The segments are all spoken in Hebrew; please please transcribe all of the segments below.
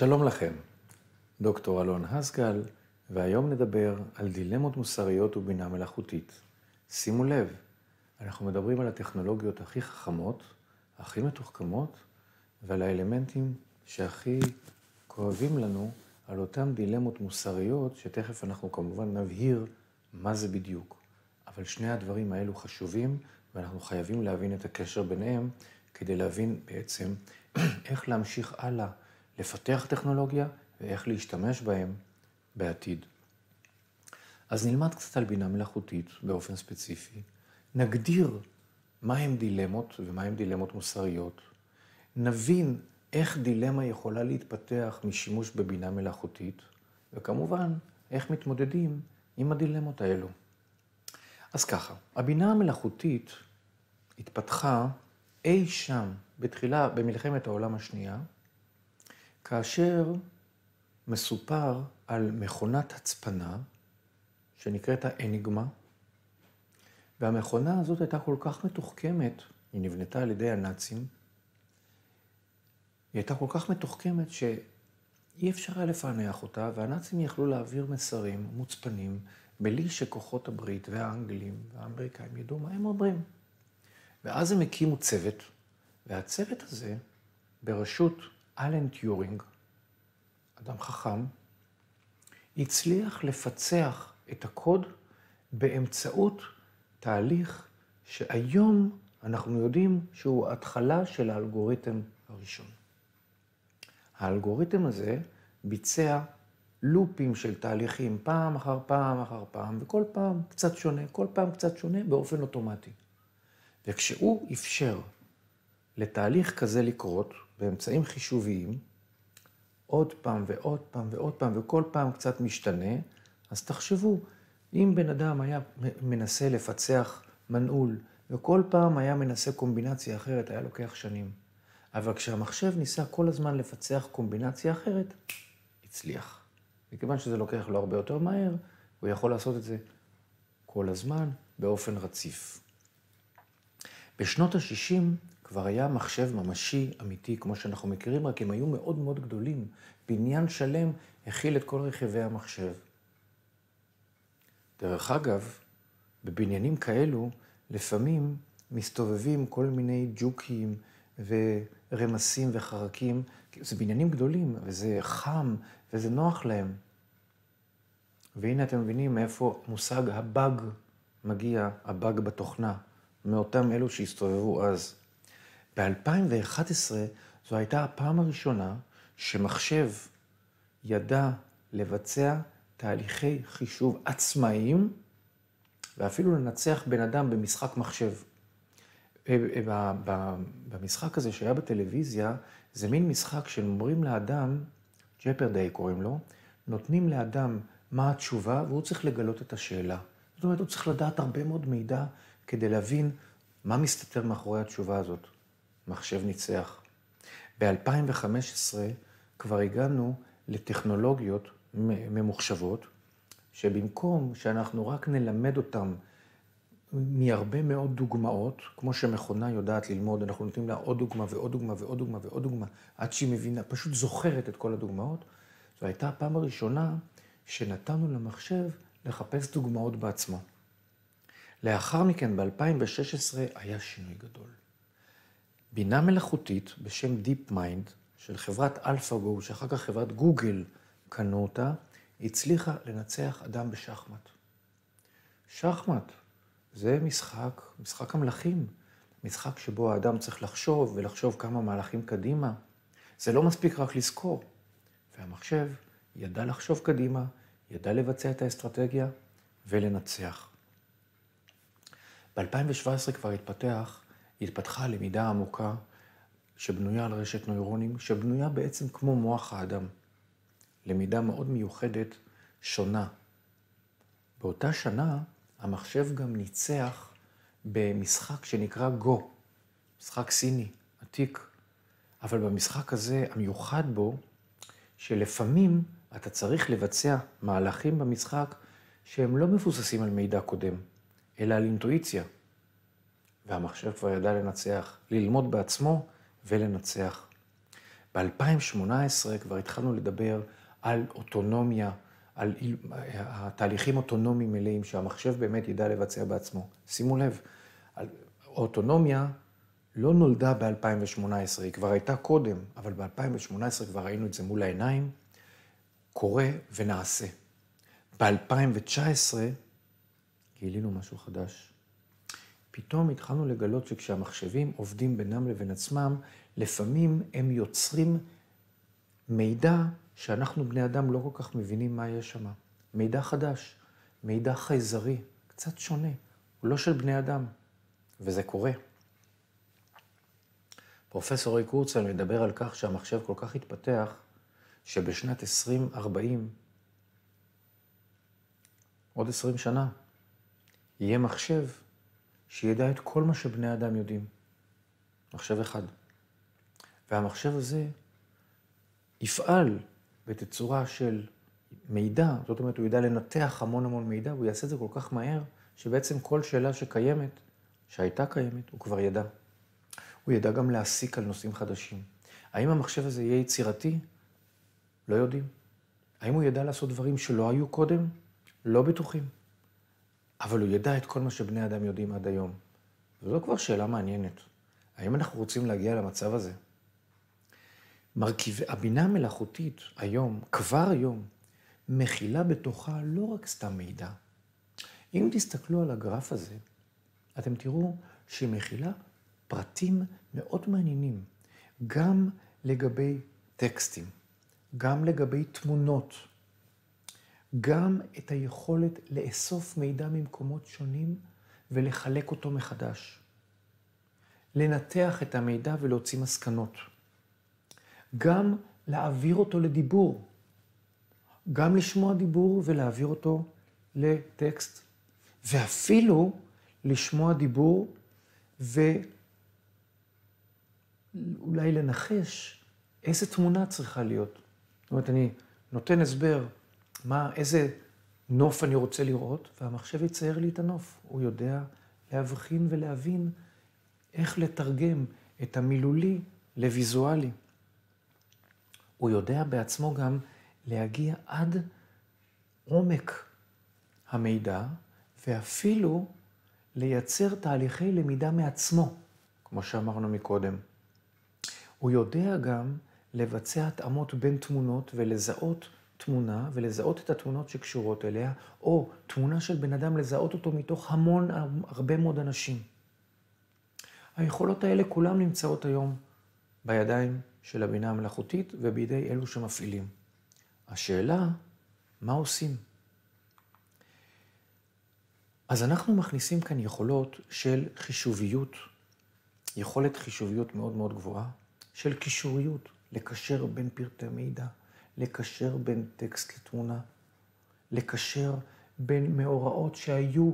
שלום לכם, דוקטור אלון הסגל, והיום נדבר על דילמות מוסריות ובינה מלאכותית. שימו לב, אנחנו מדברים על הטכנולוגיות הכי חכמות, הכי מתוחכמות, ועל האלמנטים שהכי כואבים לנו, על אותן דילמות מוסריות, שתכף אנחנו כמובן נבהיר מה זה בדיוק. אבל שני הדברים האלו חשובים, ואנחנו חייבים להבין את הקשר ביניהם, כדי להבין בעצם איך להמשיך הלאה, לפתח טכנולוגיה ואיך להשתמש בהם בעתיד. אז נלמד קצת על בינה מלאכותית באופן ספציפי, נגדיר מהם דילמות ומהם דילמות מוסריות, נבין איך דילמה יכולה להתפתח משימוש בבינה מלאכותית, וכמובן, איך מתמודדים עם הדילמות האלו. אז ככה, הבינה המלאכותית התפתחה אי שם, בתחילה, במלחמת העולם השנייה, כאשר מסופר על מכונת הצפנה, שנקראת האניגמה, והמכונה הזאת הייתה כל כך מתוחכמת, היא נבנתה על ידי הנאצים, היא הייתה כל כך מתוחכמת שאי אפשר היה לפענח אותה, והנאצים יכלו להעביר מסרים מוצפנים, בלי שכוחות הברית והאנגלים והאמריקאים ידעו מה הם אומרים. ואז הם הקימו צוות, והצוות הזה, בראשות אלן טיורינג, אדם חכם, הצליח לפצח את הקוד באמצעות תהליך שהיום אנחנו יודעים שהוא התחלה של האלגוריתם הראשון. האלגוריתם הזה ביצע לופים של תהליכים פעם אחר פעם אחר פעם, וכל פעם קצת שונה, כל פעם קצת שונה באופן אוטומטי. וכשהוא אפשר לתהליך כזה לקרות באמצעים חישוביים, עוד פעם ועוד פעם ועוד פעם, וכל פעם קצת משתנה, אז תחשבו, אם בן אדם היה מנסה לפצח מנעול, וכל פעם היה מנסה קומבינציה אחרת, היה לוקח שנים. אבל כשהמחשב ניסה כל הזמן לפצח קומבינציה אחרת, הצליח. מכיוון שזה לוקח לו הרבה יותר מהר, הוא יכול לעשות את זה כל הזמן, באופן רציף. בשנות ה-60 כבר היה מחשב ממשי, אמיתי, כמו שאנחנו מכירים, רק הם היו מאוד מאוד גדולים. בניין שלם הכיל את כל רכיבי המחשב. דרך אגב, בבניינים כאלו, לפעמים מסתובבים כל מיני ג'וקים ורמסים וחרקים. זה בניינים גדולים, וזה חם, וזה נוח להם. והנה אתם מבינים מאיפה מושג הבאג מגיע, הבאג בתוכנה, מאותם אלו שהסתובבו אז. ב-2011 זו הייתה הפעם הראשונה שמחשב ידע לבצע תהליכי חישוב עצמאיים, ואפילו לנצח בן אדם במשחק מחשב. אה, אה, במשחק הזה שהיה בטלוויזיה, זה מין משחק שאומרים לאדם, ג'פרדיי קוראים לו, נותנים לאדם מה התשובה והוא צריך לגלות את השאלה. זאת אומרת, הוא צריך לדעת הרבה מאוד מידע כדי להבין מה מסתתר מאחורי התשובה הזאת. מחשב ניצח. ב-2015 כבר הגענו לטכנולוגיות ממוחשבות, שבמקום שאנחנו רק נלמד אותם מהרבה מאוד דוגמאות, כמו שמכונה יודעת ללמוד, אנחנו נותנים לה עוד דוגמה ועוד דוגמה ועוד דוגמה ועוד דוגמה, עד שהיא מבינה, פשוט זוכרת את כל הדוגמאות. זו הייתה הפעם הראשונה שנתנו למחשב לחפש דוגמאות בעצמו. לאחר מכן, ב-2016, היה שינוי גדול. בינה מלאכותית בשם Deep Mind של חברת AlphaGo, שאחר כך חברת גוגל קנו אותה, הצליחה לנצח אדם בשחמט. שחמט זה משחק, משחק המלכים, משחק שבו האדם צריך לחשוב ולחשוב כמה מהלכים קדימה. זה לא מספיק רק לזכור. והמחשב ידע לחשוב קדימה, ידע לבצע את האסטרטגיה ולנצח. ב-2017 כבר התפתח, התפתחה למידה עמוקה שבנויה על רשת נוירונים, שבנויה בעצם כמו מוח האדם. למידה מאוד מיוחדת, שונה. באותה שנה המחשב גם ניצח במשחק שנקרא גו, משחק סיני, עתיק. אבל במשחק הזה, המיוחד בו, שלפעמים אתה צריך לבצע מהלכים במשחק שהם לא מבוססים על מידע קודם, אלא על אינטואיציה. והמחשב כבר ידע לנצח, ללמוד בעצמו ולנצח. ב-2018 כבר התחלנו לדבר על אוטונומיה, על התהליכים אוטונומיים מלאים, שהמחשב באמת ידע לבצע בעצמו. שימו לב, אוטונומיה לא נולדה ב-2018, היא כבר הייתה קודם, אבל ב-2018 כבר ראינו את זה מול העיניים, קורה ונעשה. ב-2019 גילינו משהו חדש. פתאום התחלנו לגלות שכשהמחשבים עובדים בינם לבין עצמם, לפעמים הם יוצרים מידע שאנחנו בני אדם לא כל כך מבינים מה יש שם. מידע חדש, מידע חייזרי, קצת שונה, הוא לא של בני אדם, וזה קורה. פרופסור ריק קורצל מדבר על כך שהמחשב כל כך התפתח, שבשנת 2040, עוד 20 שנה, יהיה מחשב שידע את כל מה שבני אדם יודעים. מחשב אחד. והמחשב הזה יפעל בתצורה של מידע, זאת אומרת, הוא ידע לנתח המון המון מידע, והוא יעשה את זה כל כך מהר, שבעצם כל שאלה שקיימת, שהייתה קיימת, הוא כבר ידע. הוא ידע גם להסיק על נושאים חדשים. האם המחשב הזה יהיה יצירתי? לא יודעים. האם הוא ידע לעשות דברים שלא היו קודם? לא בטוחים. אבל הוא ידע את כל מה שבני אדם יודעים עד היום. וזו כבר שאלה מעניינת. האם אנחנו רוצים להגיע למצב הזה? מרכיבי, הבינה המלאכותית היום, כבר היום, מכילה בתוכה לא רק סתם מידע. אם תסתכלו על הגרף הזה, אתם תראו שהיא מכילה פרטים מאוד מעניינים, גם לגבי טקסטים, גם לגבי תמונות, גם את היכולת לאסוף מידע ממקומות שונים ולחלק אותו מחדש. לנתח את המידע ולהוציא מסקנות. גם להעביר אותו לדיבור. גם לשמוע דיבור ולהעביר אותו לטקסט. ואפילו לשמוע דיבור ואולי לנחש איזה תמונה צריכה להיות. זאת אומרת, אני נותן הסבר מה, איזה נוף אני רוצה לראות, והמחשב יצייר לי את הנוף. הוא יודע להבחין ולהבין איך לתרגם את המילולי לוויזואלי. הוא יודע בעצמו גם להגיע עד עומק המידע, ואפילו לייצר תהליכי למידה מעצמו, כמו שאמרנו מקודם. הוא יודע גם לבצע התאמות בין תמונות ולזהות תמונה ולזהות את התמונות שקשורות אליה, או תמונה של בן אדם, לזהות אותו מתוך המון, הרבה מאוד אנשים. היכולות האלה כולן נמצאות היום בידיים של הבינה המלאכותית ובידי אלו שמפעילים. השאלה, מה עושים? אז אנחנו מכניסים כאן יכולות של חישוביות, יכולת חישוביות מאוד מאוד גבוהה, של קישוריות, לקשר בין פרטי מידע, לקשר בין טקסט לתמונה, לקשר בין מאורעות שהיו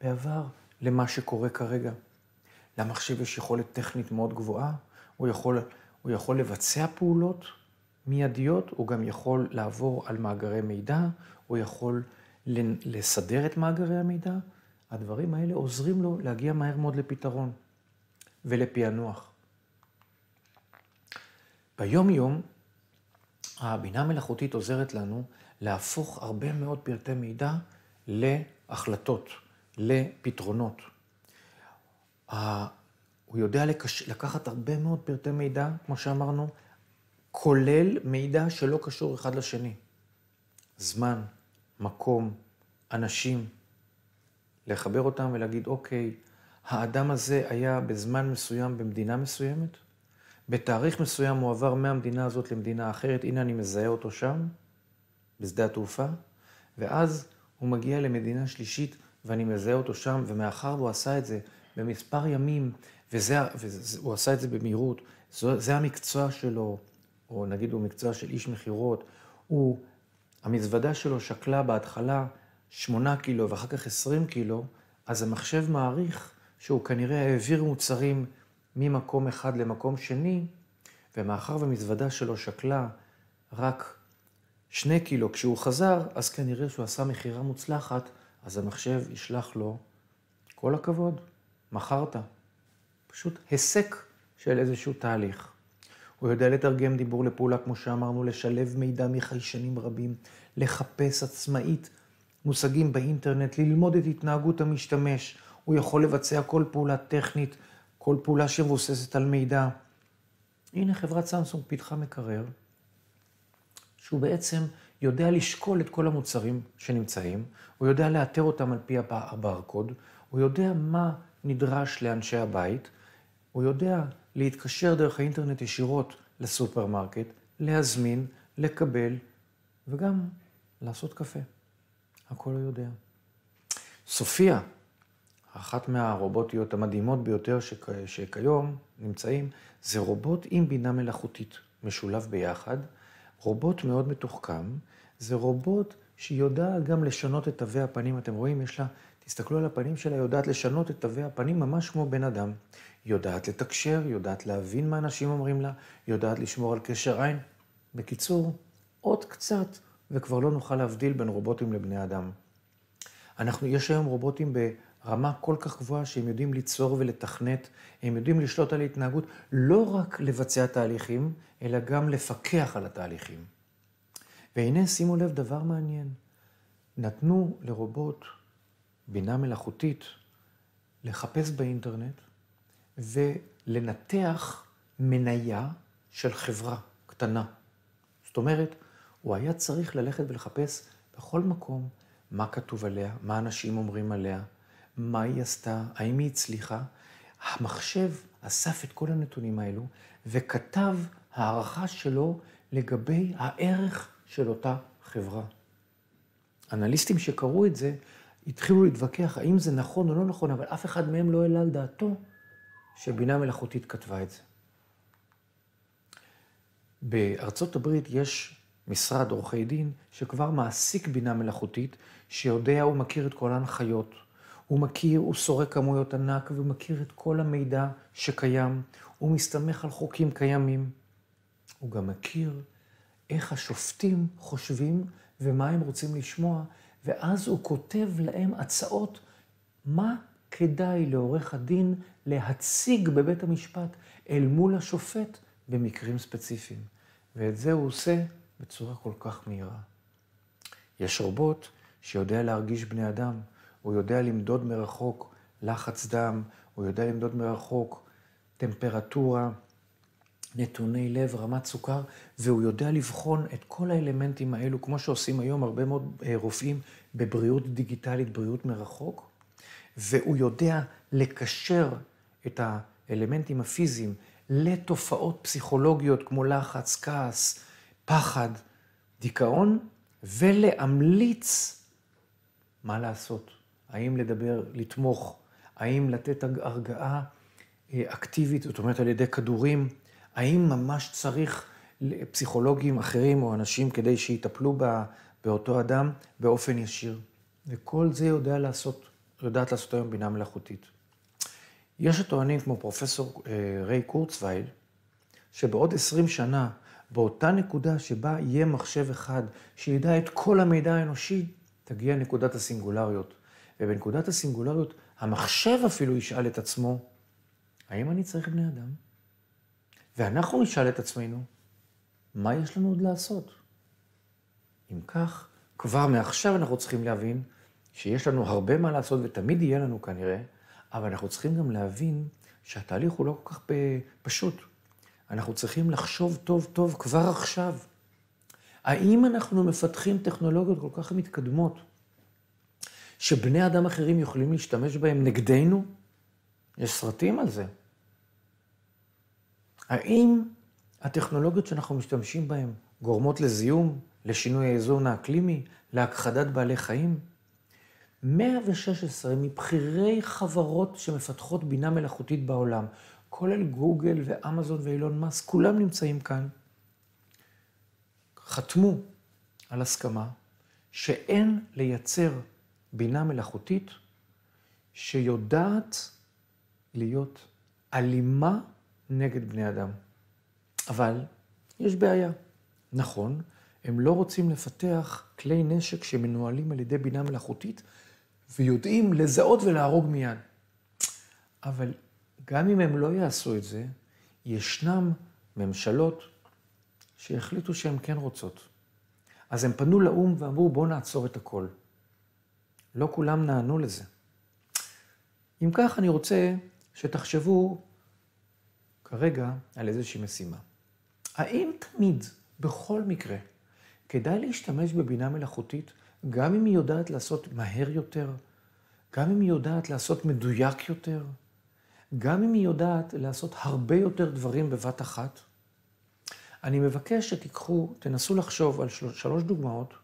בעבר למה שקורה כרגע. למחשב יש יכולת טכנית מאוד גבוהה, הוא יכול, הוא יכול לבצע פעולות מיידיות, הוא גם יכול לעבור על מאגרי מידע, הוא יכול לסדר את מאגרי המידע. הדברים האלה עוזרים לו להגיע מהר מאוד לפתרון ולפענוח. ביום-יום, הבינה המלאכותית עוזרת לנו להפוך הרבה מאוד פרטי מידע להחלטות, לפתרונות. הוא יודע לקש... לקחת הרבה מאוד פרטי מידע, כמו שאמרנו, כולל מידע שלא קשור אחד לשני. זמן, מקום, אנשים, לחבר אותם ולהגיד, אוקיי, האדם הזה היה בזמן מסוים במדינה מסוימת, בתאריך מסוים הוא עבר מהמדינה הזאת למדינה אחרת, הנה אני מזהה אותו שם, בשדה התעופה, ואז הוא מגיע למדינה שלישית ואני מזהה אותו שם, ומאחר והוא עשה את זה במספר ימים, והוא עשה את זה במהירות, זה, זה המקצוע שלו, או נגיד הוא מקצוע של איש מכירות, הוא, המזוודה שלו שקלה בהתחלה שמונה קילו ואחר כך עשרים קילו, אז המחשב מעריך שהוא כנראה העביר מוצרים ממקום אחד למקום שני, ומאחר והמזוודה שלו שקלה רק שני קילו כשהוא חזר, אז כנראה שהוא עשה מכירה מוצלחת, אז המחשב ישלח לו, כל הכבוד, מכרת. פשוט היסק של איזשהו תהליך. הוא יודע לתרגם דיבור לפעולה, כמו שאמרנו, לשלב מידע מחיישנים רבים, לחפש עצמאית מושגים באינטרנט, ללמוד את התנהגות המשתמש. הוא יכול לבצע כל פעולה טכנית, כל פעולה שמבוססת על מידע. הנה חברת סמסונג פיתחה מקרר, שהוא בעצם יודע לשקול את כל המוצרים שנמצאים, הוא יודע לאתר אותם על פי הברקוד, הוא יודע מה נדרש לאנשי הבית, הוא יודע להתקשר דרך האינטרנט ישירות לסופרמרקט, להזמין, לקבל, וגם לעשות קפה. הכל הוא יודע. סופיה, אחת מהרובוטיות המדהימות ביותר שכ... שכיום נמצאים, זה רובוט עם בינה מלאכותית משולב ביחד. רובוט מאוד מתוחכם, זה רובוט שיודע גם לשנות את תווי הפנים. אתם רואים, יש לה, תסתכלו על הפנים שלה, יודעת לשנות את תווי הפנים ממש כמו בן אדם. יודעת לתקשר, יודעת להבין מה אנשים אומרים לה, יודעת לשמור על קשר עין. בקיצור, עוד קצת, וכבר לא נוכל להבדיל בין רובוטים לבני אדם. אנחנו, יש היום רובוטים ברמה כל כך גבוהה שהם יודעים ליצור ולתכנת, הם יודעים לשלוט על התנהגות, לא רק לבצע תהליכים, אלא גם לפקח על התהליכים. והנה, שימו לב, דבר מעניין. נתנו לרובוט בינה מלאכותית לחפש באינטרנט ולנתח מניה של חברה קטנה. זאת אומרת, הוא היה צריך ללכת ולחפש בכל מקום מה כתוב עליה, מה אנשים אומרים עליה, מה היא עשתה, האם היא הצליחה. המחשב אסף את כל הנתונים האלו וכתב הערכה שלו לגבי הערך של אותה חברה. אנליסטים שקראו את זה התחילו להתווכח האם זה נכון או לא נכון, אבל אף אחד מהם לא העלה על דעתו שבינה מלאכותית כתבה את זה. בארצות הברית יש משרד עורכי דין שכבר מעסיק בינה מלאכותית, שיודע, הוא מכיר את כל ההנחיות, הוא מכיר, הוא סורק כמויות ענק והוא מכיר את כל המידע שקיים, הוא מסתמך על חוקים קיימים. הוא גם מכיר איך השופטים חושבים ומה הם רוצים לשמוע, ואז הוא כותב להם הצעות מה כדאי לעורך הדין להציג בבית המשפט אל מול השופט במקרים ספציפיים. ואת זה הוא עושה בצורה כל כך מהירה. יש רובוט שיודע להרגיש בני אדם, הוא יודע למדוד מרחוק לחץ דם, הוא יודע למדוד מרחוק טמפרטורה, נתוני לב, רמת סוכר, והוא יודע לבחון את כל האלמנטים האלו, כמו שעושים היום הרבה מאוד אה, רופאים בבריאות דיגיטלית, בריאות מרחוק, והוא יודע לקשר את האלמנטים הפיזיים לתופעות פסיכולוגיות כמו לחץ, כעס, פחד, דיכאון, ולהמליץ מה לעשות. האם לדבר, לתמוך, האם לתת הרגעה אה, אקטיבית, זאת אומרת על ידי כדורים, האם ממש צריך פסיכולוגים אחרים או אנשים כדי שיטפלו באותו אדם באופן ישיר. וכל זה יודע לעשות, יודעת לעשות היום בינה מלאכותית. יש הטוענים כמו פרופסור אה, ריי קורצווייל, שבעוד 20 שנה, באותה נקודה שבה יהיה מחשב אחד שידע את כל המידע האנושי, תגיע נקודת הסינגולריות. ובנקודת הסינגולריות, המחשב אפילו ישאל את עצמו, האם אני צריך בני אדם? ואנחנו נשאל את עצמנו, מה יש לנו עוד לעשות? אם כך, כבר מעכשיו אנחנו צריכים להבין שיש לנו הרבה מה לעשות ותמיד יהיה לנו כנראה, אבל אנחנו צריכים גם להבין שהתהליך הוא לא כל כך פשוט. אנחנו צריכים לחשוב טוב טוב כבר עכשיו. האם אנחנו מפתחים טכנולוגיות כל כך מתקדמות, שבני אדם אחרים יכולים להשתמש בהם נגדנו? יש סרטים על זה. האם הטכנולוגיות שאנחנו משתמשים בהן גורמות לזיהום, לשינוי האיזון האקלימי, להכחדת בעלי חיים? 116 מבכירי חברות שמפתחות בינה מלאכותית בעולם, כולל גוגל ואמזון ואילון מאסק, כולם נמצאים כאן, חתמו על הסכמה שאין לייצר בינה מלאכותית שיודעת להיות אלימה נגד בני אדם. אבל יש בעיה. נכון, הם לא רוצים לפתח כלי נשק שמנוהלים על ידי בינה מלאכותית ויודעים לזהות ולהרוג מיד. אבל גם אם הם לא יעשו את זה, ישנם ממשלות שהחליטו שהן כן רוצות. אז הם פנו לאו"ם ואמרו, בואו נעצור את הכל. לא כולם נענו לזה. אם כך, אני רוצה שתחשבו כרגע על איזושהי משימה. האם תמיד, בכל מקרה, כדאי להשתמש בבינה מלאכותית, גם אם היא יודעת לעשות מהר יותר, גם אם היא יודעת לעשות מדויק יותר, גם אם היא יודעת לעשות הרבה יותר דברים בבת אחת? אני מבקש שתיקחו, תנסו לחשוב על שלוש דוגמאות.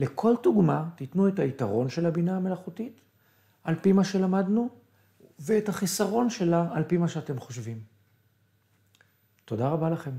לכל דוגמה תיתנו את היתרון של הבינה המלאכותית, על פי מה שלמדנו, ואת החיסרון שלה על פי מה שאתם חושבים. תודה רבה לכם.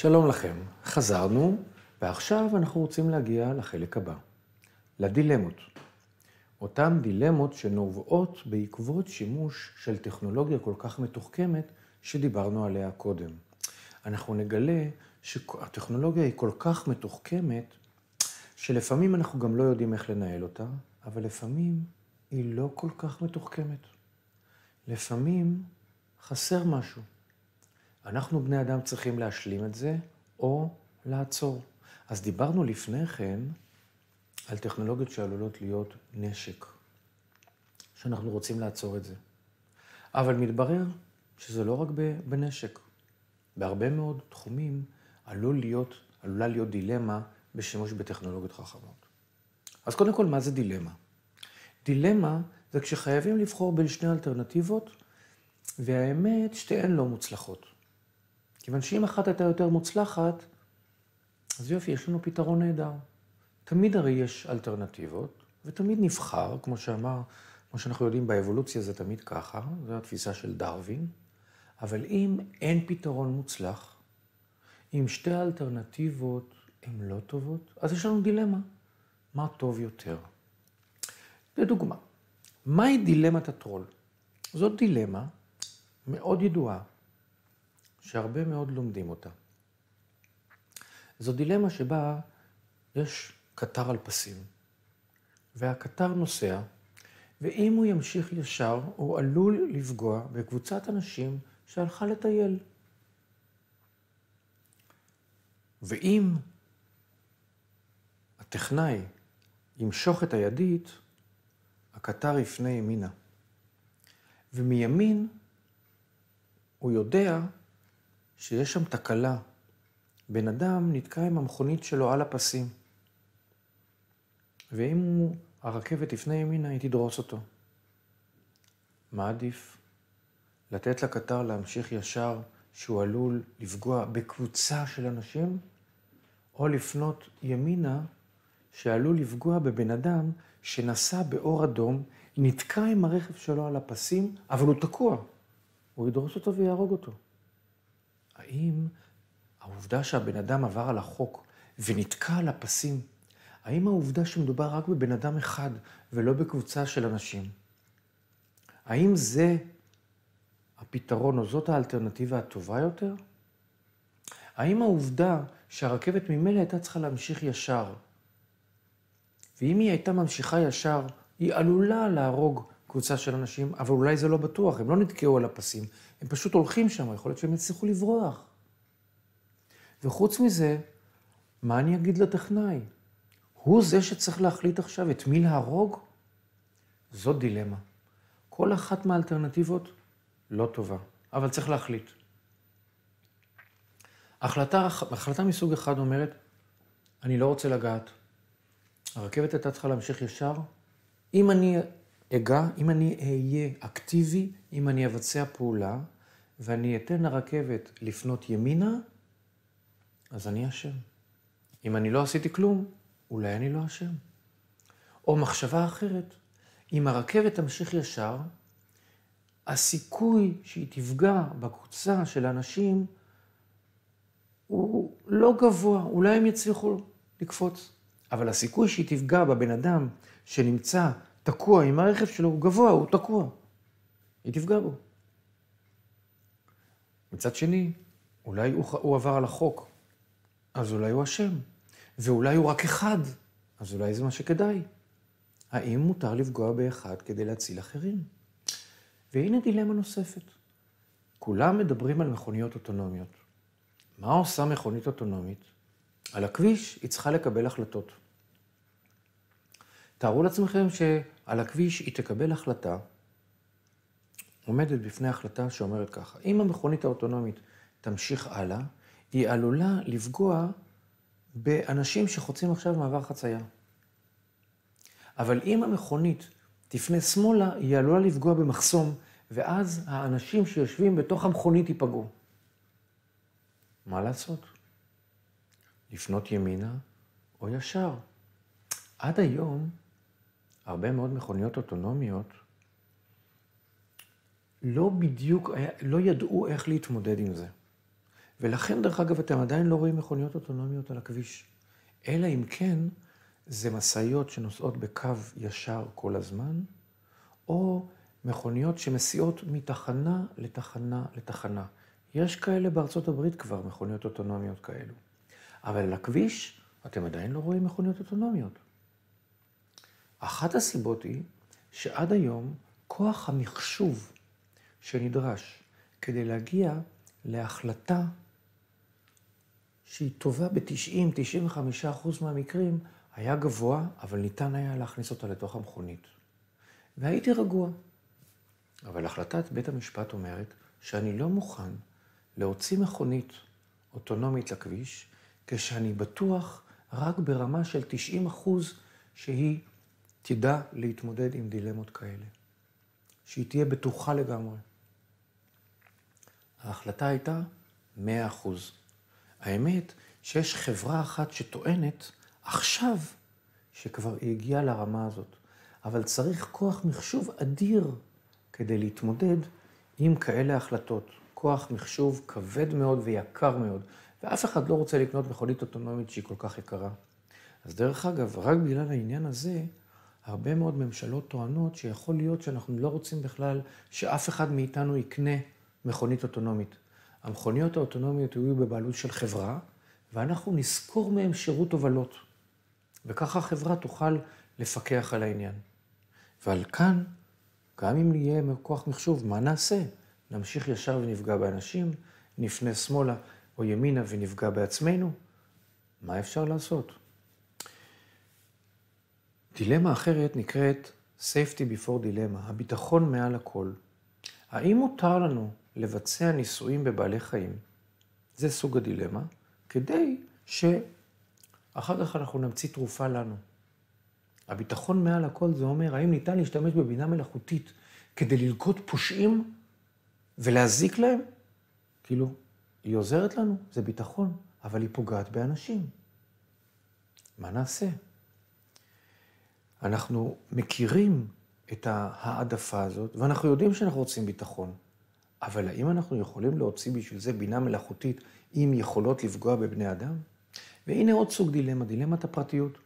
שלום לכם, חזרנו, ועכשיו אנחנו רוצים להגיע לחלק הבא, לדילמות. אותן דילמות שנובעות בעקבות שימוש של טכנולוגיה כל כך מתוחכמת שדיברנו עליה קודם. אנחנו נגלה שהטכנולוגיה היא כל כך מתוחכמת, שלפעמים אנחנו גם לא יודעים איך לנהל אותה, אבל לפעמים היא לא כל כך מתוחכמת. לפעמים חסר משהו. אנחנו בני אדם צריכים להשלים את זה, או לעצור. אז דיברנו לפני כן על טכנולוגיות שעלולות להיות נשק, שאנחנו רוצים לעצור את זה. אבל מתברר שזה לא רק בנשק. בהרבה מאוד תחומים עלול להיות, עלולה להיות דילמה בשימוש בטכנולוגיות חכמות. אז קודם כל, מה זה דילמה? דילמה זה כשחייבים לבחור בין שני אלטרנטיבות, והאמת, שתיהן לא מוצלחות. כיוון שאם אחת הייתה יותר מוצלחת, אז יופי, יש לנו פתרון נהדר. תמיד הרי יש אלטרנטיבות, ותמיד נבחר, כמו שאמר, כמו שאנחנו יודעים באבולוציה זה תמיד ככה, זו התפיסה של דרווין, אבל אם אין פתרון מוצלח, אם שתי האלטרנטיבות הן לא טובות, אז יש לנו דילמה. מה טוב יותר? לדוגמה, מהי דילמת הטרול? זאת דילמה מאוד ידועה, שהרבה מאוד לומדים אותה. זו דילמה שבה יש קטר על פסים, והקטר נוסע, ואם הוא ימשיך ישר, הוא עלול לפגוע בקבוצת אנשים שהלכה לטייל. ואם הטכנאי ימשוך את הידית, הקטר יפנה ימינה. ומימין הוא יודע שיש שם תקלה. בן אדם נתקע עם המכונית שלו על הפסים. ואם הוא, הרכבת תפנה ימינה, היא תדרוס אותו. מה עדיף? לתת לקטר להמשיך ישר, שהוא עלול לפגוע בקבוצה של אנשים, או לפנות ימינה, שעלול לפגוע בבן אדם שנסע באור אדום, נתקע עם הרכב שלו על הפסים, אבל הוא תקוע. הוא ידרוס אותו ויהרוג אותו. האם העובדה שהבן אדם עבר על החוק ונתקע על הפסים, האם העובדה שמדובר רק בבן אדם אחד ולא בקבוצה של אנשים, האם זה הפתרון או זאת האלטרנטיבה הטובה יותר? האם העובדה שהרכבת ממילא הייתה צריכה להמשיך ישר, ואם היא הייתה ממשיכה ישר, היא עלולה להרוג קבוצה של אנשים, אבל אולי זה לא בטוח, הם לא נתקעו על הפסים, הם פשוט הולכים שם, יכול להיות שהם יצליחו לברוח. וחוץ מזה, מה אני אגיד לטכנאי? הוא זה שצריך להחליט עכשיו את מי להרוג? זאת דילמה. כל אחת מהאלטרנטיבות לא טובה, אבל צריך להחליט. החלטה, החלטה מסוג אחד אומרת, אני לא רוצה לגעת. הרכבת הייתה צריכה להמשיך ישר. אם אני אגע, אם אני אהיה אקטיבי, אם אני אבצע פעולה, ואני אתן לרכבת לפנות ימינה, אז אני אשם. אם אני לא עשיתי כלום, אולי אני לא אשם. או מחשבה אחרת, אם הרכבת תמשיך ישר, הסיכוי שהיא תפגע בקבוצה של אנשים הוא לא גבוה, אולי הם יצליחו לקפוץ. אבל הסיכוי שהיא תפגע בבן אדם שנמצא תקוע עם הרכב שלו הוא גבוה, הוא תקוע. היא תפגע בו. מצד שני, אולי הוא, הוא עבר על החוק, אז אולי הוא אשם. ואולי הוא רק אחד, אז אולי זה מה שכדאי. האם מותר לפגוע באחד כדי להציל אחרים? והנה דילמה נוספת. כולם מדברים על מכוניות אוטונומיות. מה עושה מכונית אוטונומית? על הכביש היא צריכה לקבל החלטות. תארו לעצמכם שעל הכביש היא תקבל החלטה, עומדת בפני החלטה שאומרת ככה, אם המכונית האוטונומית תמשיך הלאה, היא עלולה לפגוע באנשים שחוצים עכשיו מעבר חצייה. אבל אם המכונית תפנה שמאלה, היא עלולה לפגוע במחסום, ואז האנשים שיושבים בתוך המכונית ייפגעו. מה לעשות? לפנות ימינה או ישר. עד היום, הרבה מאוד מכוניות אוטונומיות לא בדיוק, לא ידעו איך להתמודד עם זה. ולכן, דרך אגב, אתם עדיין לא רואים מכוניות אוטונומיות על הכביש. אלא אם כן, זה משאיות שנוסעות בקו ישר כל הזמן, או מכוניות שמסיעות מתחנה לתחנה לתחנה. יש כאלה בארצות הברית כבר, מכוניות אוטונומיות כאלו. אבל על הכביש, אתם עדיין לא רואים מכוניות אוטונומיות. אחת הסיבות היא שעד היום כוח המחשוב שנדרש כדי להגיע להחלטה שהיא טובה ב-90-95% מהמקרים, היה גבוה, אבל ניתן היה להכניס אותה לתוך המכונית. והייתי רגוע. אבל החלטת בית המשפט אומרת שאני לא מוכן להוציא מכונית אוטונומית לכביש, כשאני בטוח רק ברמה של 90 אחוז שהיא תדע להתמודד עם דילמות כאלה. שהיא תהיה בטוחה לגמרי. ההחלטה הייתה 100 אחוז. האמת שיש חברה אחת שטוענת עכשיו שכבר היא הגיעה לרמה הזאת, אבל צריך כוח מחשוב אדיר כדי להתמודד עם כאלה החלטות. כוח מחשוב כבד מאוד ויקר מאוד, ואף אחד לא רוצה לקנות מכונית אוטונומית שהיא כל כך יקרה. אז דרך אגב, רק בגלל העניין הזה, הרבה מאוד ממשלות טוענות שיכול להיות שאנחנו לא רוצים בכלל שאף אחד מאיתנו יקנה מכונית אוטונומית. המכוניות האוטונומיות יהיו בבעלות של חברה, ואנחנו נשכור מהם שירות הובלות. וככה החברה תוכל לפקח על העניין. ועל כאן, גם אם יהיה כוח מחשוב, מה נעשה? נמשיך ישר ונפגע באנשים, נפנה שמאלה או ימינה ונפגע בעצמנו? מה אפשר לעשות? דילמה אחרת נקראת safety before dilemma, הביטחון מעל הכל. האם מותר לנו לבצע ניסויים בבעלי חיים? זה סוג הדילמה, כדי שאחר כך אנחנו נמציא תרופה לנו. הביטחון מעל הכל זה אומר, האם ניתן להשתמש בבינה מלאכותית כדי ללקוט פושעים ולהזיק להם? כאילו, היא עוזרת לנו, זה ביטחון, אבל היא פוגעת באנשים. מה נעשה? אנחנו מכירים את ההעדפה הזאת, ואנחנו יודעים שאנחנו רוצים ביטחון. אבל האם אנחנו יכולים להוציא בשביל זה בינה מלאכותית עם יכולות לפגוע בבני אדם? והנה עוד סוג דילמה, דילמת הפרטיות.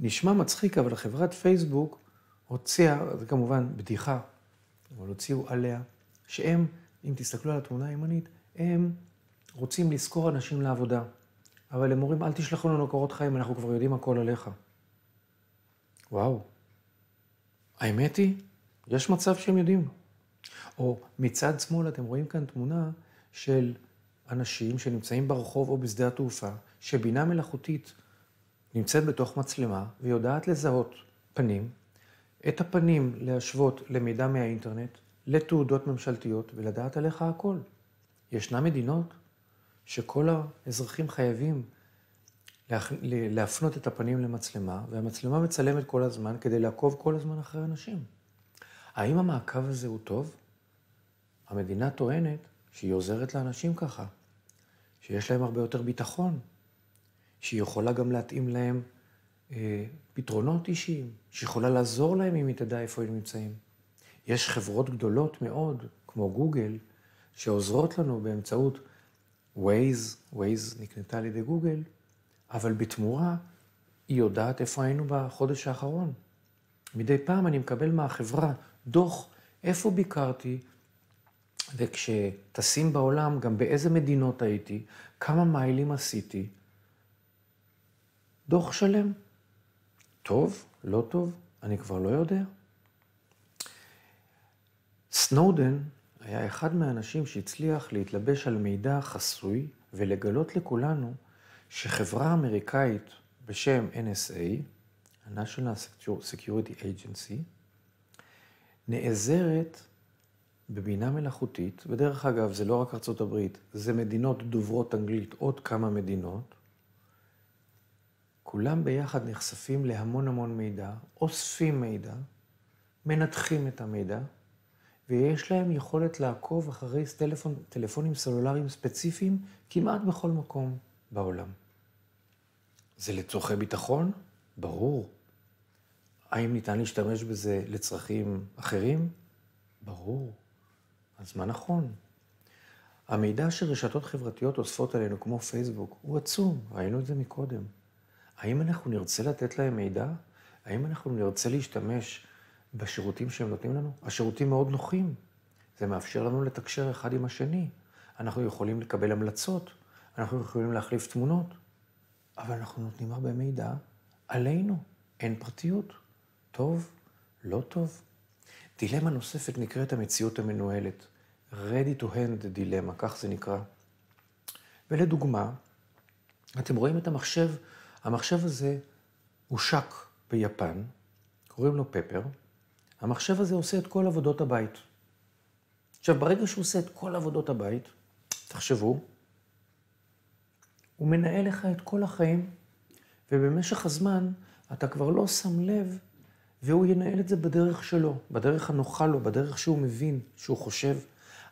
נשמע מצחיק, אבל חברת פייסבוק הוציאה, זה כמובן בדיחה, אבל הוציאו עליה, שהם, אם תסתכלו על התמונה הימנית, הם רוצים לשכור אנשים לעבודה. אבל הם אומרים, אל תשלחו לנו קורות חיים, אנחנו כבר יודעים הכל עליך. וואו. האמת היא, יש מצב שהם יודעים. או מצד שמאל אתם רואים כאן תמונה של אנשים שנמצאים ברחוב או בשדה התעופה, שבינה מלאכותית נמצאת בתוך מצלמה ויודעת לזהות פנים, את הפנים להשוות למידע מהאינטרנט, לתעודות ממשלתיות ולדעת עליך הכל. ישנן מדינות שכל האזרחים חייבים להפנות את הפנים למצלמה, והמצלמה מצלמת כל הזמן כדי לעקוב כל הזמן אחרי אנשים. האם המעקב הזה הוא טוב? המדינה טוענת שהיא עוזרת לאנשים ככה, שיש להם הרבה יותר ביטחון, שהיא יכולה גם להתאים להם אה, פתרונות אישיים, שיכולה לעזור להם אם היא תדע איפה הם נמצאים. יש חברות גדולות מאוד, כמו גוגל, שעוזרות לנו באמצעות Waze, Waze נקנתה על ידי גוגל, אבל בתמורה היא יודעת איפה היינו בחודש האחרון. מדי פעם אני מקבל מהחברה דוח איפה ביקרתי, וכשטסים בעולם, גם באיזה מדינות הייתי, כמה מיילים עשיתי. דוח שלם. טוב, לא טוב, אני כבר לא יודע. סנודן היה אחד מהאנשים שהצליח להתלבש על מידע חסוי ולגלות לכולנו שחברה אמריקאית בשם NSA, ה-National Security Agency, נעזרת בבינה מלאכותית, ודרך אגב, זה לא רק ארצות הברית, זה מדינות דוברות אנגלית, עוד כמה מדינות, כולם ביחד נחשפים להמון המון מידע, אוספים מידע, מנתחים את המידע, ויש להם יכולת לעקוב אחרי טלפון, טלפונים סלולריים ספציפיים כמעט בכל מקום בעולם. זה לצורכי ביטחון? ברור. האם ניתן להשתמש בזה לצרכים אחרים? ברור. אז מה נכון? המידע שרשתות חברתיות אוספות עלינו, כמו פייסבוק, הוא עצום, ראינו את זה מקודם. האם אנחנו נרצה לתת להם מידע? האם אנחנו נרצה להשתמש בשירותים שהם נותנים לנו? השירותים מאוד נוחים. זה מאפשר לנו לתקשר אחד עם השני. אנחנו יכולים לקבל המלצות, אנחנו יכולים להחליף תמונות, אבל אנחנו נותנים הרבה מידע עלינו. אין פרטיות. טוב, לא טוב. דילמה נוספת נקראת המציאות המנוהלת. ready to hand דילמה, כך זה נקרא. ולדוגמה, אתם רואים את המחשב, המחשב הזה הושק ביפן, קוראים לו פפר. המחשב הזה עושה את כל עבודות הבית. עכשיו, ברגע שהוא עושה את כל עבודות הבית, תחשבו, הוא מנהל לך את כל החיים, ובמשך הזמן אתה כבר לא שם לב, והוא ינהל את זה בדרך שלו, בדרך הנוחה לו, בדרך שהוא מבין, שהוא חושב,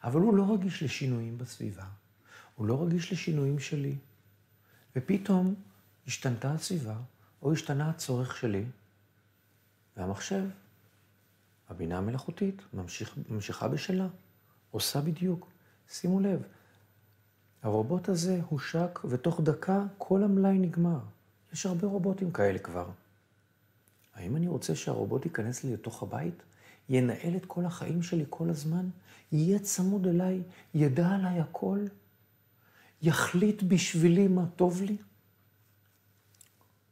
אבל הוא לא רגיש לשינויים בסביבה, הוא לא רגיש לשינויים שלי. ופתאום השתנתה הסביבה, או השתנה הצורך שלי, והמחשב, הבינה המלאכותית, ממשיך, ממשיכה בשלה, עושה בדיוק. שימו לב, הרובוט הזה הושק, ותוך דקה כל המלאי נגמר. יש הרבה רובוטים כאלה כבר. האם אני רוצה שהרובוט ייכנס לי לתוך הבית? ינהל את כל החיים שלי כל הזמן? יהיה צמוד אליי? ידע עליי הכל? יחליט בשבילי מה טוב לי?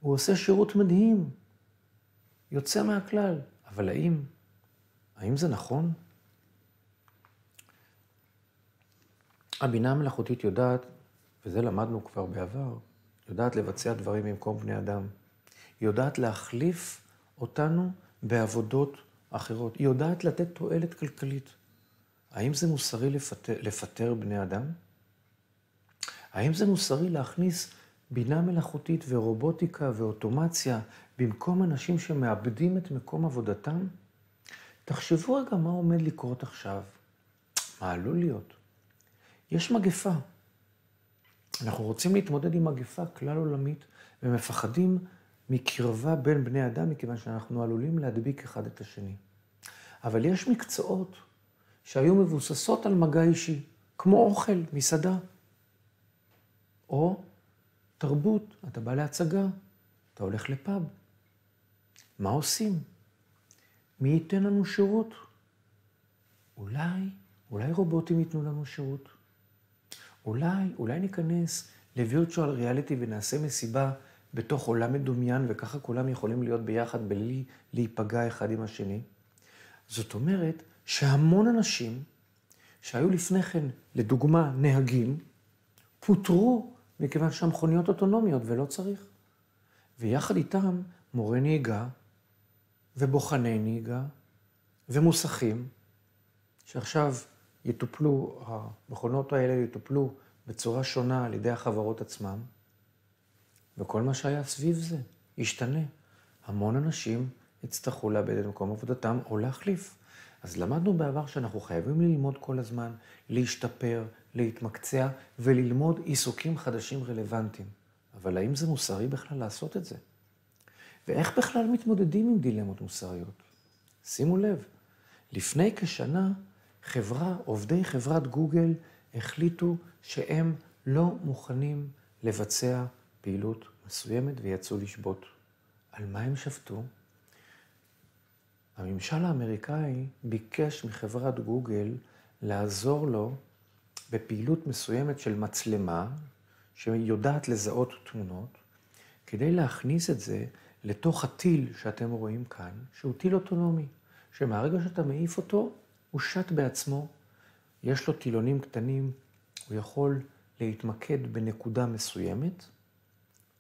הוא עושה שירות מדהים, יוצא מהכלל, אבל האם, האם זה נכון? הבינה המלאכותית יודעת, וזה למדנו כבר בעבר, יודעת לבצע דברים במקום בני אדם. היא יודעת להחליף אותנו בעבודות אחרות. היא יודעת לתת תועלת כלכלית. האם זה מוסרי לפטר, לפטר בני אדם? האם זה מוסרי להכניס בינה מלאכותית ורובוטיקה ואוטומציה במקום אנשים שמאבדים את מקום עבודתם? תחשבו רגע מה עומד לקרות עכשיו. מה עלול להיות? יש מגפה. אנחנו רוצים להתמודד עם מגפה כלל עולמית ומפחדים מקרבה בין בני אדם, מכיוון שאנחנו עלולים להדביק אחד את השני. אבל יש מקצועות שהיו מבוססות על מגע אישי, כמו אוכל, מסעדה. או תרבות, אתה בא להצגה, אתה הולך לפאב. מה עושים? מי ייתן לנו שירות? אולי, אולי רובוטים ייתנו לנו שירות. אולי, אולי ניכנס לווירטואל ריאליטי ונעשה מסיבה בתוך עולם מדומיין, וככה כולם יכולים להיות ביחד בלי להיפגע אחד עם השני. זאת אומרת שהמון אנשים שהיו לפני כן, לדוגמה, נהגים, פוטרו מכיוון שהמכוניות אוטונומיות ולא צריך. ויחד איתם מורה נהיגה ובוחני נהיגה ומוסכים, שעכשיו יטופלו, המכונות האלה יטופלו בצורה שונה על ידי החברות עצמן, וכל מה שהיה סביב זה ישתנה. המון אנשים יצטרכו לאבד את מקום עבודתם או להחליף. אז למדנו בעבר שאנחנו חייבים ללמוד כל הזמן, להשתפר, להתמקצע וללמוד עיסוקים חדשים רלוונטיים. אבל האם זה מוסרי בכלל לעשות את זה? ואיך בכלל מתמודדים עם דילמות מוסריות? שימו לב, לפני כשנה חברה, עובדי חברת גוגל החליטו שהם לא מוכנים לבצע פעילות מסוימת ויצאו לשבות. על מה הם שבתו? הממשל האמריקאי ביקש מחברת גוגל לעזור לו בפעילות מסוימת של מצלמה, שיודעת לזהות תמונות, כדי להכניס את זה לתוך הטיל שאתם רואים כאן, שהוא טיל אוטונומי, שמהרגע שאתה מעיף אותו, הוא שט בעצמו, יש לו טילונים קטנים, הוא יכול להתמקד בנקודה מסוימת,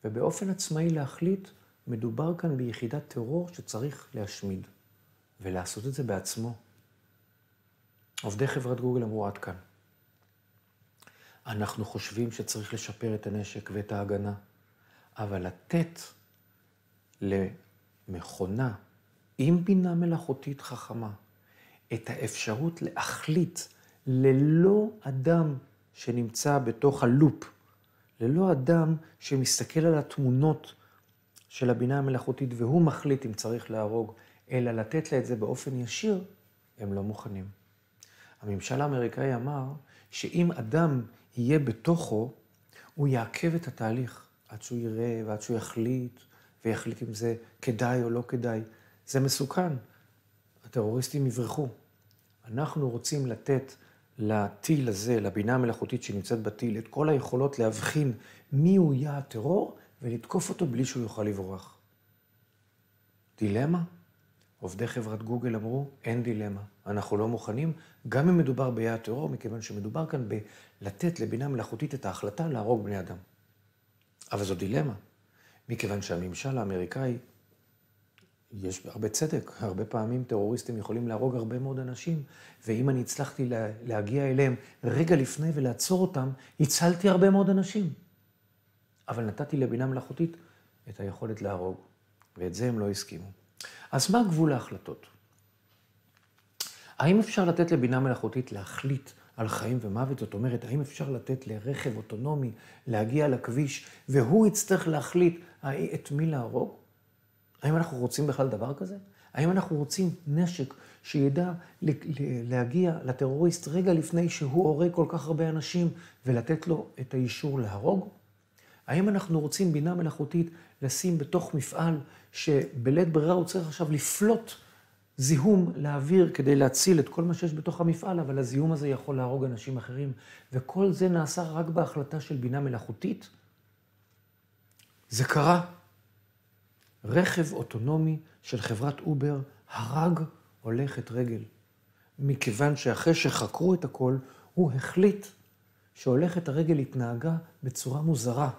ובאופן עצמאי להחליט, מדובר כאן ביחידת טרור שצריך להשמיד, ולעשות את זה בעצמו. עובדי חברת גוגל אמרו עד כאן. אנחנו חושבים שצריך לשפר את הנשק ואת ההגנה, אבל לתת למכונה עם בינה מלאכותית חכמה את האפשרות להחליט ללא אדם שנמצא בתוך הלופ, ללא אדם שמסתכל על התמונות של הבינה המלאכותית והוא מחליט אם צריך להרוג, אלא לתת לה את זה באופן ישיר, הם לא מוכנים. הממשל האמריקאי אמר שאם אדם יהיה בתוכו, הוא יעכב את התהליך עד שהוא יראה ועד שהוא יחליט, ויחליט אם זה כדאי או לא כדאי. זה מסוכן. הטרוריסטים יברחו. אנחנו רוצים לתת לטיל הזה, לבינה המלאכותית שנמצאת בטיל, את כל היכולות להבחין מיהו יהיה הטרור ולתקוף אותו בלי שהוא יוכל לברוח. דילמה? עובדי חברת גוגל אמרו, אין דילמה. אנחנו לא מוכנים, גם אם מדובר ביעד טרור, מכיוון שמדובר כאן בלתת לבינה מלאכותית את ההחלטה להרוג בני אדם. אבל זו דילמה, מכיוון שהממשל האמריקאי, יש הרבה צדק, הרבה פעמים טרוריסטים יכולים להרוג הרבה מאוד אנשים, ואם אני הצלחתי להגיע אליהם רגע לפני ולעצור אותם, הצלתי הרבה מאוד אנשים. אבל נתתי לבינה מלאכותית את היכולת להרוג, ואת זה הם לא הסכימו. אז מה גבול ההחלטות? האם אפשר לתת לבינה מלאכותית להחליט על חיים ומוות? זאת אומרת, האם אפשר לתת לרכב אוטונומי להגיע לכביש, והוא יצטרך להחליט את מי להרוג? האם אנחנו רוצים בכלל דבר כזה? האם אנחנו רוצים נשק שידע להגיע לטרוריסט רגע לפני שהוא הורג כל כך הרבה אנשים ולתת לו את האישור להרוג? האם אנחנו רוצים בינה מלאכותית לשים בתוך מפעל שבלית ברירה הוא צריך עכשיו לפלוט זיהום לאוויר כדי להציל את כל מה שיש בתוך המפעל, אבל הזיהום הזה יכול להרוג אנשים אחרים, וכל זה נעשה רק בהחלטה של בינה מלאכותית? זה קרה. רכב אוטונומי של חברת אובר הרג הולכת רגל, מכיוון שאחרי שחקרו את הכל, הוא החליט שהולכת הרגל התנהגה בצורה מוזרה.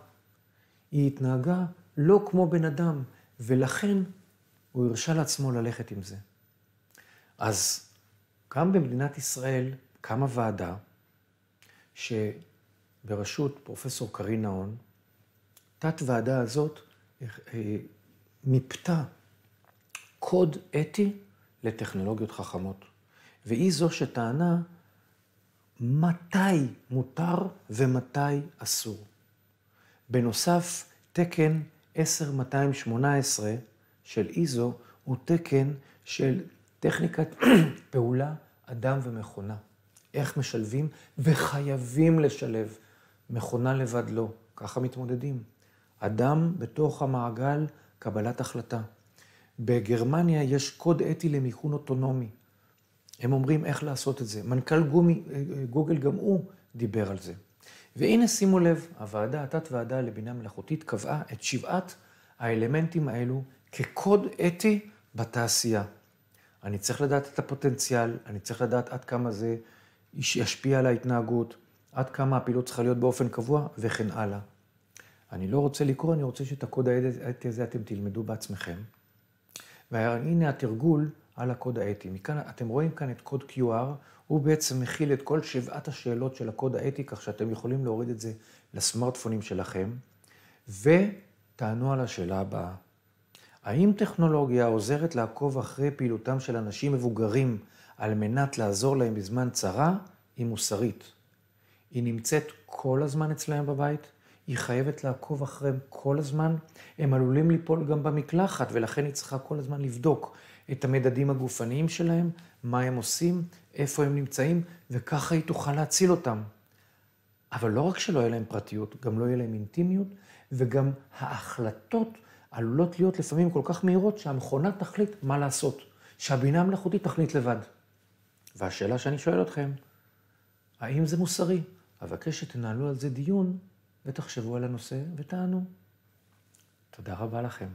היא התנהגה לא כמו בן אדם, ולכן הוא הרשה לעצמו ללכת עם זה. אז גם במדינת ישראל קמה ועדה שבראשות פרופסור קרין נהון, תת-ועדה הזאת אה, מיפתה קוד אתי לטכנולוגיות חכמות. והיא זו שטענה מתי מותר ומתי אסור. בנוסף, תקן 10218 של איזו הוא תקן של טכניקת פעולה אדם ומכונה. איך משלבים, וחייבים לשלב. מכונה לבד לא, ככה מתמודדים. אדם בתוך המעגל קבלת החלטה. בגרמניה יש קוד אתי למיכון אוטונומי. הם אומרים איך לעשות את זה. מנכ"ל גומי, גוגל גם הוא דיבר על זה. והנה שימו לב, הוועדה, התת-ועדה לבינה מלאכותית קבעה את שבעת האלמנטים האלו כקוד אתי בתעשייה. אני צריך לדעת את הפוטנציאל, אני צריך לדעת עד כמה זה ישפיע על ההתנהגות, עד כמה הפעילות צריכה להיות באופן קבוע וכן הלאה. אני לא רוצה לקרוא, אני רוצה שאת הקוד האתי הזה אתם תלמדו בעצמכם. והנה התרגול על הקוד האתי. מכאן, אתם רואים כאן את קוד QR, הוא בעצם מכיל את כל שבעת השאלות של הקוד האתי, כך שאתם יכולים להוריד את זה לסמארטפונים שלכם, ותענו על השאלה הבאה. האם טכנולוגיה עוזרת לעקוב אחרי פעילותם של אנשים מבוגרים על מנת לעזור להם בזמן צרה, היא מוסרית. היא נמצאת כל הזמן אצלם בבית, היא חייבת לעקוב אחריהם כל הזמן, הם עלולים ליפול גם במקלחת, ולכן היא צריכה כל הזמן לבדוק את המדדים הגופניים שלהם, מה הם עושים, איפה הם נמצאים, וככה היא תוכל להציל אותם. אבל לא רק שלא יהיה להם פרטיות, גם לא יהיה להם אינטימיות, וגם ההחלטות עלולות להיות לפעמים כל כך מהירות שהמכונה תחליט מה לעשות, שהבינה המלאכותית תחליט לבד. והשאלה שאני שואל אתכם, האם זה מוסרי? אבקש שתנהלו על זה דיון ותחשבו על הנושא ותענו. תודה רבה לכם.